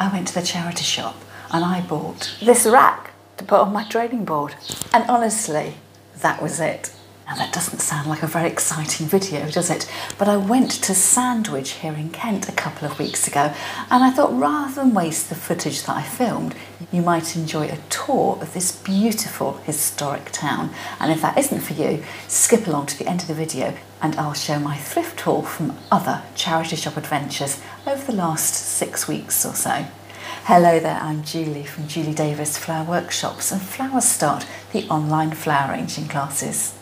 I went to the charity shop and I bought this rack to put on my training board. And honestly, that was it. Now, that doesn't sound like a very exciting video, does it? But I went to Sandwich here in Kent a couple of weeks ago, and I thought rather than waste the footage that I filmed, you might enjoy a tour of this beautiful historic town. And if that isn't for you, skip along to the end of the video and I'll show my thrift haul from other charity shop adventures over the last six weeks or so. Hello there, I'm Julie from Julie Davies Flower Workshops and Flower Start, the online flower arranging classes.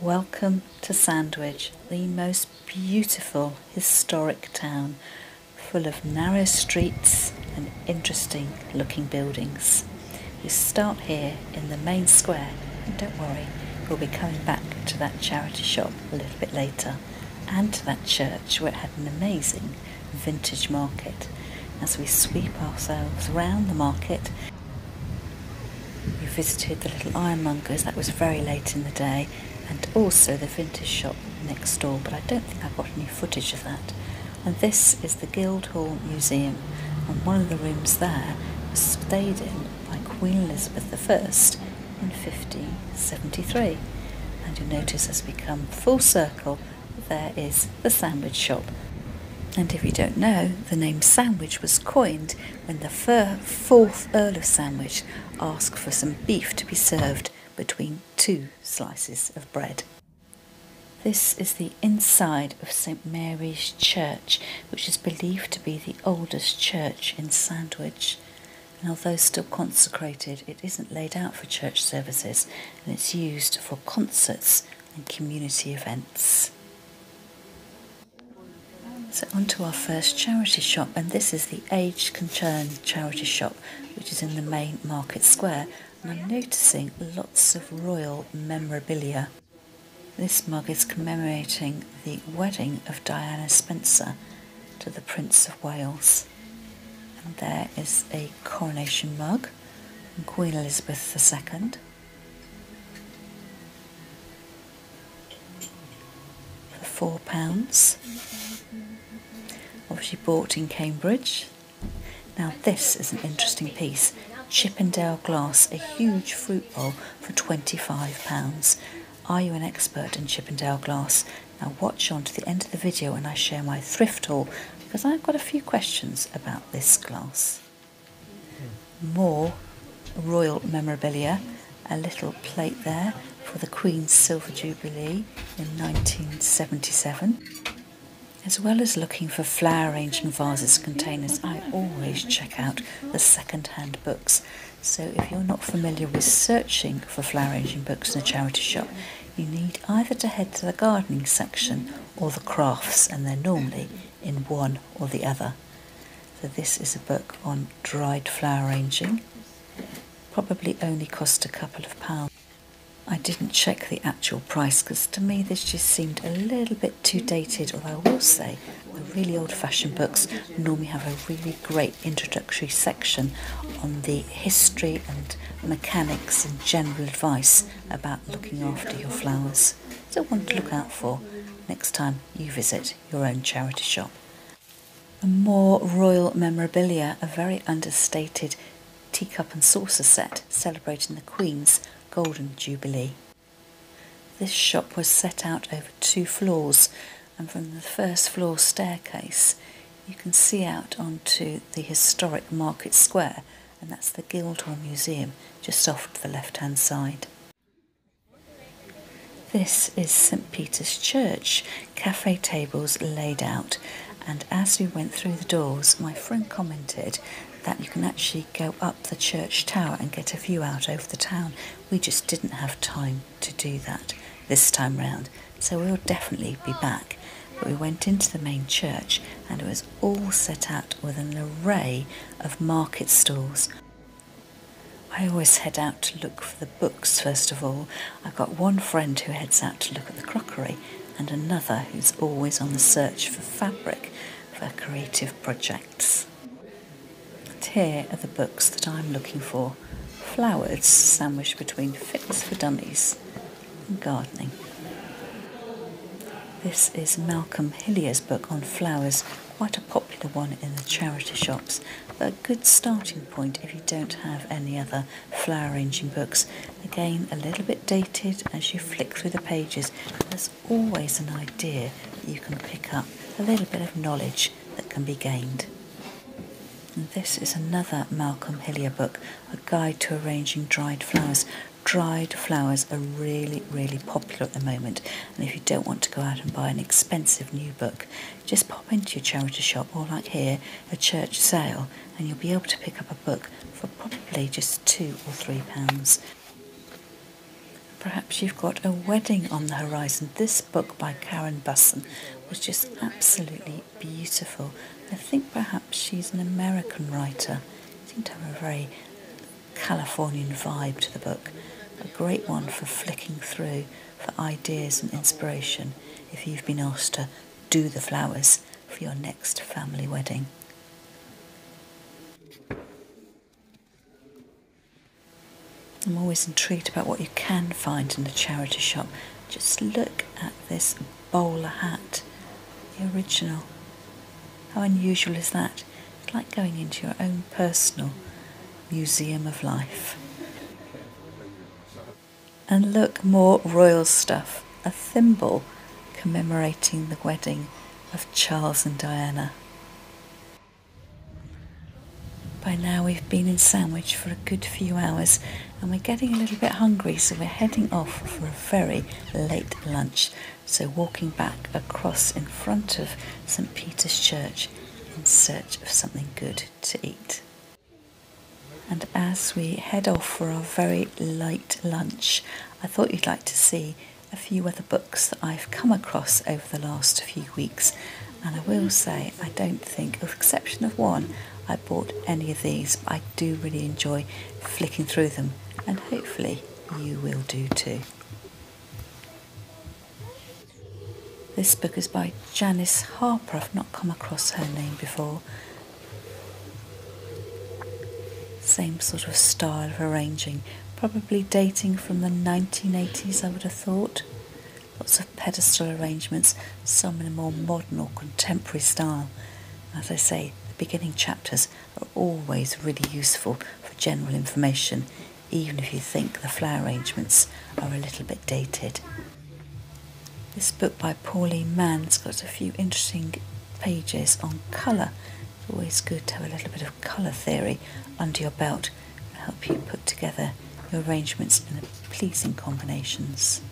Welcome to Sandwich, the most beautiful historic town, full of narrow streets and interesting looking buildings. We start here in the main square, and don't worry, we'll be coming back to that charity shop a little bit later, and to that church where it had an amazing vintage market. As we sweep ourselves round the market, we visited the little ironmongers, that was very late in the day, and also the vintage shop next door, but I don't think I've got any footage of that. And this is the Guildhall Museum, and one of the rooms there was stayed in by Queen Elizabeth I in 1573. And you'll notice as we come full circle, there is the sandwich shop. And if you don't know, the name sandwich was coined when the fourth Earl of Sandwich asked for some beef to be served between two slices of bread. This is the inside of St Mary's Church, which is believed to be the oldest church in Sandwich. And although still consecrated, it isn't laid out for church services and it's used for concerts and community events. So on to our first charity shop and this is the Age Concern charity shop which is in the main market square and I'm noticing lots of royal memorabilia. This mug is commemorating the wedding of Diana Spencer to the Prince of Wales. And there is a coronation mug from Queen Elizabeth II. For four pounds. Obviously bought in Cambridge. Now this is an interesting piece. Chippendale glass, a huge fruit bowl for £25. Are you an expert in Chippendale glass? Now watch on to the end of the video and I share my thrift haul because I've got a few questions about this glass. More royal memorabilia, a little plate there for the Queen's Silver Jubilee in 1977. As well as looking for flower arranging vases containers, I always check out the second-hand books. So if you're not familiar with searching for flower arranging books in a charity shop, you need either to head to the gardening section or the crafts, and they're normally in one or the other. So this is a book on dried flower arranging. Probably only cost a couple of pounds. I didn't check the actual price because to me this just seemed a little bit too dated, although I will say the really old fashioned books normally have a really great introductory section on the history and mechanics and general advice about looking after your flowers. So one to look out for next time you visit your own charity shop. A more royal memorabilia, a very understated teacup and saucer set celebrating the Queen's Golden Jubilee. This shop was set out over two floors, and from the first floor staircase, you can see out onto the historic Market Square, and that's the Guildhall Museum just off to the left hand side. This is St Peter's Church, cafe tables laid out, and as we went through the doors, my friend commented that you can actually go up the church tower and get a view out over the town. We just didn't have time to do that this time round, so we'll definitely be back. But we went into the main church and it was all set out with an array of market stalls. I always head out to look for the books first of all. I've got one friend who heads out to look at the crockery and another who's always on the search for fabric for creative projects And here are the books that I'm looking for. Flowers sandwiched between Fix for Dummies and Gardening. This is Malcolm Hillier's book on flowers, quite a popular one in the charity shops, but a good starting point if you don't have any other flower arranging books. Again, a little bit dated as you flick through the pages, there's always an idea that you can pick up, a little bit of knowledge that can be gained. And this is another Malcolm Hillier book, A Guide to Arranging Dried Flowers. Dried flowers are really, really popular at the moment, and if you don't want to go out and buy an expensive new book, just pop into your charity shop or, like here, a church sale, and you'll be able to pick up a book for probably just two or three pounds. Perhaps you've got a wedding on the horizon. This book by Karen Bussen was just absolutely beautiful. I think perhaps she's an American writer. Seemed to have a very Californian vibe to the book. A great one for flicking through for ideas and inspiration if you've been asked to do the flowers for your next family wedding. I'm always intrigued about what you can find in a charity shop. Just look at this bowler hat, the original. How unusual is that? It's like going into your own personal museum of life. And look, more royal stuff. A thimble commemorating the wedding of Charles and Diana. By now, we've been in Sandwich for a good few hours and we're getting a little bit hungry, so we're heading off for a very late lunch. So, walking back across in front of St Peter's Church in search of something good to eat. And as we head off for our very light lunch, I thought you'd like to see a few other books that I've come across over the last few weeks. And I will say, I don't think, with exception of one, I bought any of these, I do really enjoy flicking through them, and hopefully you will do too. This book is by Janice Harper. I've not come across her name before. Same sort of style of arranging, probably dating from the 1980s, I would have thought. Lots of pedestal arrangements, some in a more modern or contemporary style. As I say, the beginning chapters are always really useful for general information, even if you think the flower arrangements are a little bit dated. This book by Pauline Mann's got a few interesting pages on colour. It's always good to have a little bit of colour theory under your belt and help you put together your arrangements in pleasing combinations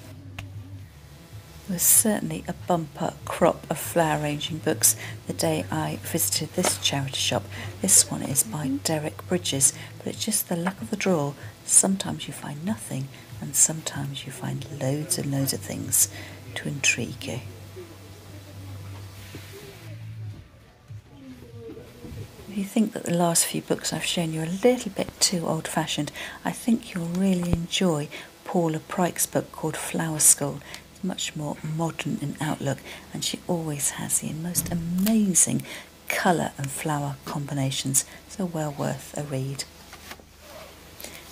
was certainly a bumper crop of flower arranging books the day I visited this charity shop. This one is by mm-hmm. Derek Bridges, but it's just the luck of the draw. Sometimes you find nothing, and sometimes you find loads and loads of things to intrigue you. You think that the last few books I've shown you are a little bit too old fashioned, I think you'll really enjoy Paula Pryke's book called Flower School It's much more modern in outlook, and she always has the most amazing colour and flower combinations, so well worth a read.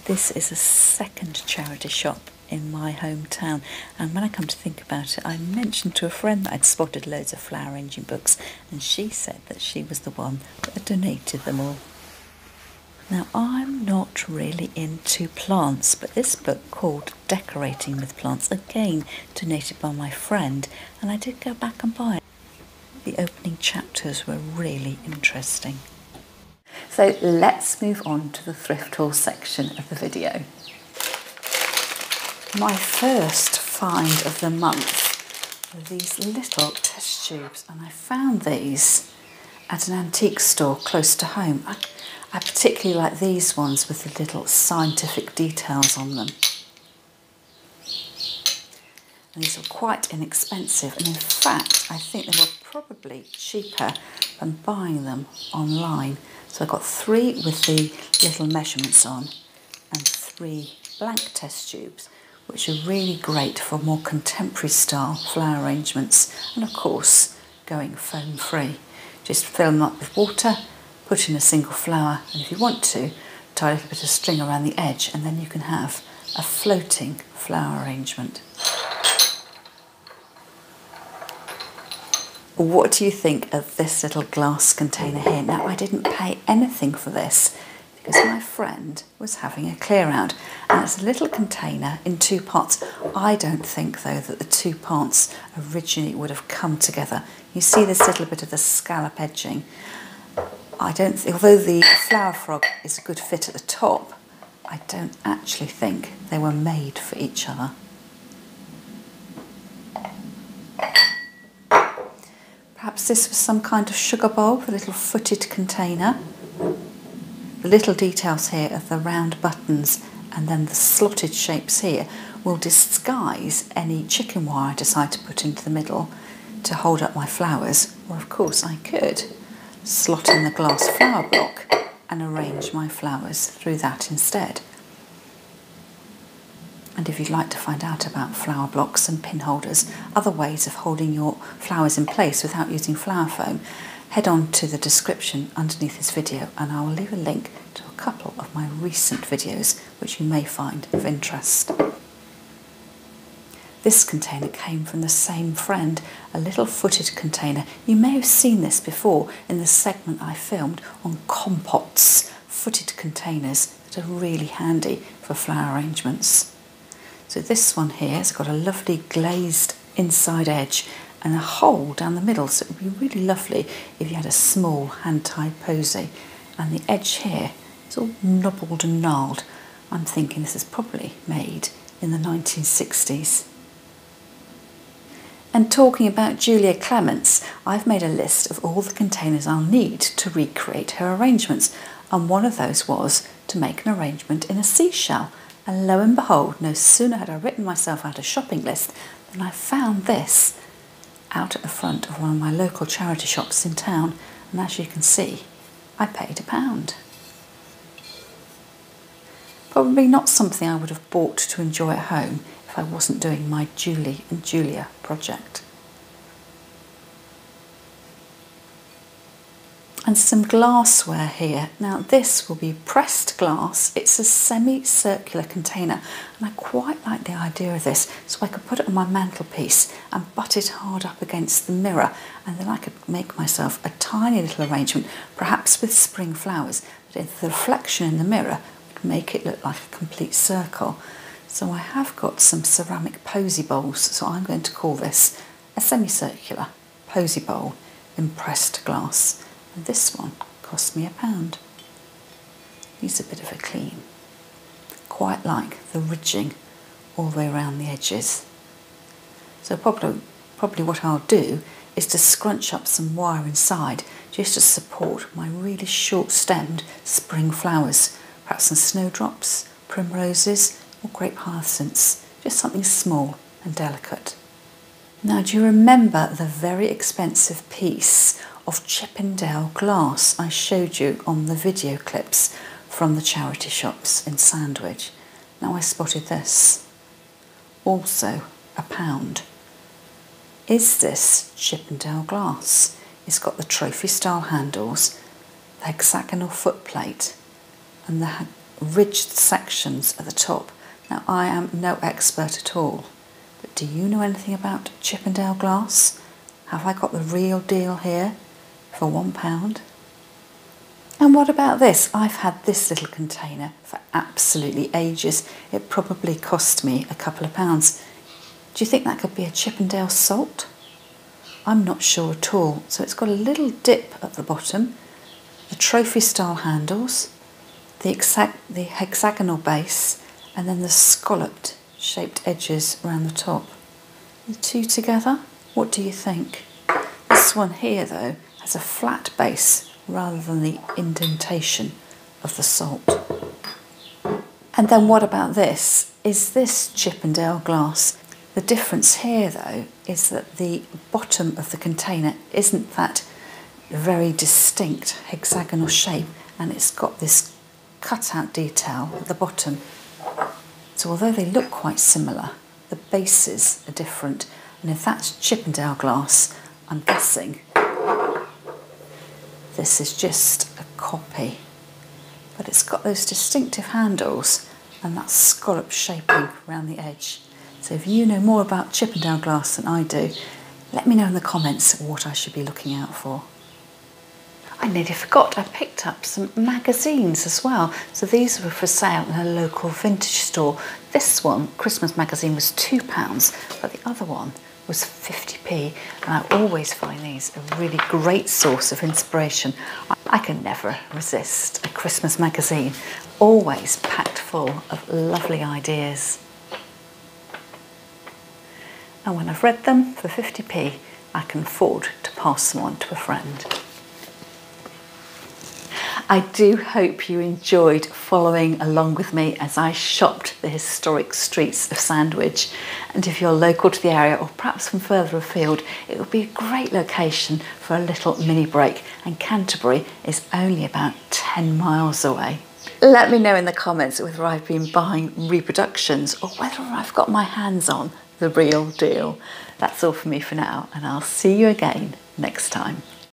This is a second charity shop in my hometown, and when I come to think about it, I mentioned to a friend that I'd spotted loads of flower arranging books, and she said that she was the one that donated them all. Now, I'm not really into plants, but this book called Decorating with Plants, again donated by my friend, and I did go back and buy it. The opening chapters were really interesting. So let's move on to the thrift haul section of the video. My first find of the month are these little test tubes, and I found these at an antique store close to home. I, I particularly like these ones with the little scientific details on them. And these are quite inexpensive and in fact I think they were probably cheaper than buying them online. So I got three with the little measurements on and three blank test tubes which are really great for more contemporary style flower arrangements and of course going foam free. Just fill them up with water put in a single flower and if you want to tie a little bit of string around the edge and then you can have a floating flower arrangement. what do you think of this little glass container here? Now, I didn't pay anything for this because my friend was having a clear out and it's a little container in two parts. I don't think though that the two parts originally would have come together. You see this little bit of the scallop edging. I don't although the flower frog is a good fit at the top, I don't actually think they were made for each other. Perhaps this was some kind of sugar bowl, a little footed container. The little details here of the round buttons and then the slotted shapes here will disguise any chicken wire I decide to put into the middle to hold up my flowers. Or of course I could slot in the glass flower block and arrange my flowers through that instead. And if you'd like to find out about flower blocks and pin holders, other ways of holding your flowers in place without using flower foam, head on to the description underneath this video and I will leave a link to a couple of my recent videos which you may find of interest. This container came from the same friend, a little footed container. You may have seen this before in the segment I filmed on compots, footed containers that are really handy for flower arrangements. So this one here has got a lovely glazed inside edge and a hole down the middle. So it would be really lovely if you had a small hand-tied posy. And the edge here is all knobbled and gnarled. I'm thinking this is probably made in the 1960s. And talking about Julia Clements, I've made a list of all the containers I'll need to recreate her arrangements. And one of those was to make an arrangement in a seashell. And lo and behold, no sooner had I written myself out a shopping list than I found this out at the front of one of my local charity shops in town. And as you can see, I paid a pound. Probably not something I would have bought to enjoy at home if I wasn't doing my Julie and Julia project. And some glassware here. Now this will be pressed glass. It's a semicircular container and I quite like the idea of this so I could put it on my mantelpiece and butt it hard up against the mirror and then I could make myself a tiny little arrangement perhaps with spring flowers but the reflection in the mirror would make it look like a complete circle. So I have got some ceramic posy bowls so I'm going to call this a semicircular posy bowl in pressed glass this one cost me a pound. Needs a bit of a clean. Quite like the ridging all the way around the edges. So probably, probably what I'll do is to scrunch up some wire inside just to support my really short stemmed spring flowers, perhaps some snowdrops, primroses or grape hyacinths, just something small and delicate. Now do you remember the very expensive piece of Chippendale glass I showed you on the video clips from the charity shops in Sandwich. Now I spotted this. Also a pound. Is this Chippendale glass? It's got the trophy style handles, the hexagonal footplate and the ridged sections at the top. Now I am no expert at all, but do you know anything about Chippendale glass? Have I got the real deal here? For one pound. And what about this? I've had this little container for absolutely ages. It probably cost me a couple of pounds. Do you think that could be a Chippendale salt? I'm not sure at all. So it's got a little dip at the bottom, the trophy style handles, the, exact, the hexagonal base, and then the scalloped shaped edges around the top. The two together, what do you think? This one here though has a flat base rather than the indentation of the salt. And then what about this? Is this Chippendale glass? The difference here though is that the bottom of the container isn't that very distinct hexagonal shape and it's got this cutout detail at the bottom. So although they look quite similar, the bases are different. And if that's Chippendale glass, I'm guessing this is just a copy, but it's got those distinctive handles and that scallop shaping around the edge. So if you know more about Chippendale glass than I do, Let me know in the comments what I should be looking out for. I nearly forgot I picked up some magazines as well. So these were for sale in a local vintage store. This one, Christmas magazine, was £2, but the other one was 50p. And I always find these a really great source of inspiration. I can never resist a Christmas magazine, always packed full of lovely ideas. And when I've read them for 50p, I can afford to pass them on to a friend. I do hope you enjoyed following along with me as I shopped the historic streets of Sandwich. And if you're local to the area or perhaps from further afield, it would be a great location for a little mini break. And Canterbury is only about 10 miles away. Let me know in the comments whether I've been buying reproductions or whether I've got my hands on the real deal. That's all for me for now, and I'll see you again next time.